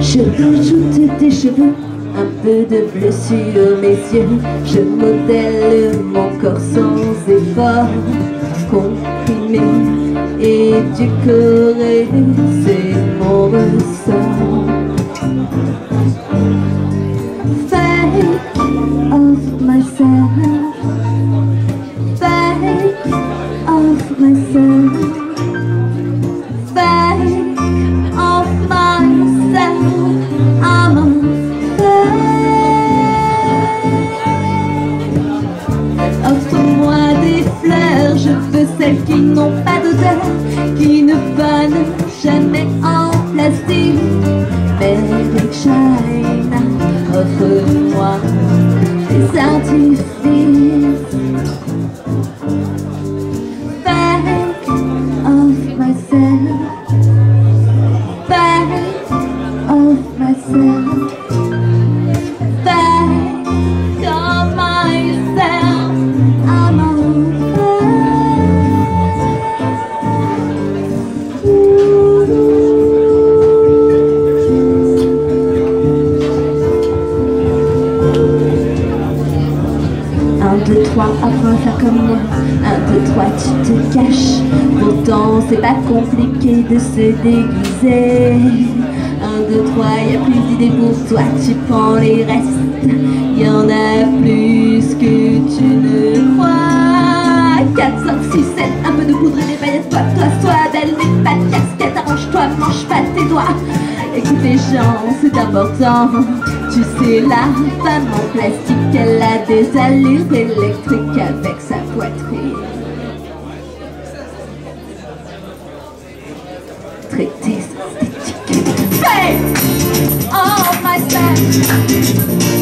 Je rajoute des cheveux, un peu de bleu sur mes yeux. Je modèle mon corps sans effort, comprimé et décoré, c'est mon ressort. Veux celles qui n'ont pas d'odeur, qui ne vannent jamais en plastique. Mary China, offre-moi des artifices. Trois, apprends à faire comme moi. Un, deux, trois, tu te caches. Pourtant, c'est pas compliqué de se déguiser. Un, deux, trois, y a plus d'idées pour toi. Tu prends les restes. Y en a plus que tu ne crois. 4, 5, 6, 7, un peu de poudre et des paillettes. Toi, toi, toi, belle, mais pas de Arrange-toi, mange pas tes doigts. Écoute les gens, c'est important. Tu sais, la femme en plastique, elle a des allures électriques avec sa poitrine. Traité synthétique. Fake of myself.